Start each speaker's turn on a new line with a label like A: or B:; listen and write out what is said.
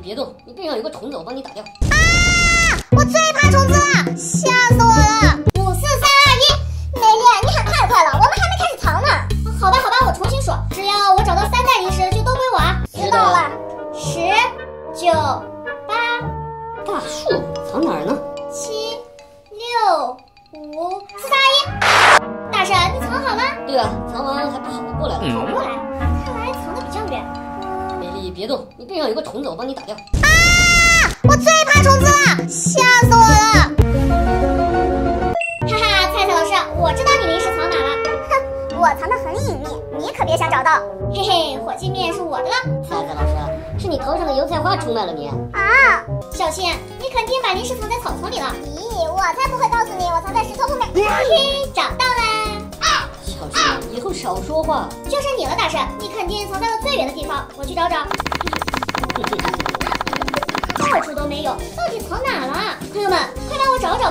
A: 别动，你背上有个虫子，我帮你打掉。
B: 啊！我最怕虫子了，吓死我了！五四三二一，美丽，你喊太快了，我们还没开始藏呢。好吧，好吧，我重新数，只要我找到三袋零食，就都归我啊。知道了。十、九、八。
A: 大树藏哪儿呢？
B: 七、六、五、四三二一。大神，你藏好了？
A: 对啊，藏完还跑过来了。
B: 跑过来？
A: 别动，你背上有个虫子，我帮你打掉。
B: 啊！我最怕虫子了，吓死我了！哈哈，菜菜老师，我知道你零食藏哪了。哼，我藏的很隐秘，你可别想找到。嘿嘿，火鸡面是我的了。
A: 菜菜老师，是你头上的油菜花出卖了你。
B: 啊，小青，你肯定把零食藏在草丛里了。咦，我才不会告诉你，我藏在石头后面。嘿嘿，找到啦！
A: 小青，以后少说话。
B: 就是你了，大婶，你肯定藏在了最远的地方，我去找找。到处都没有，到底藏哪了？朋友们，快帮我找找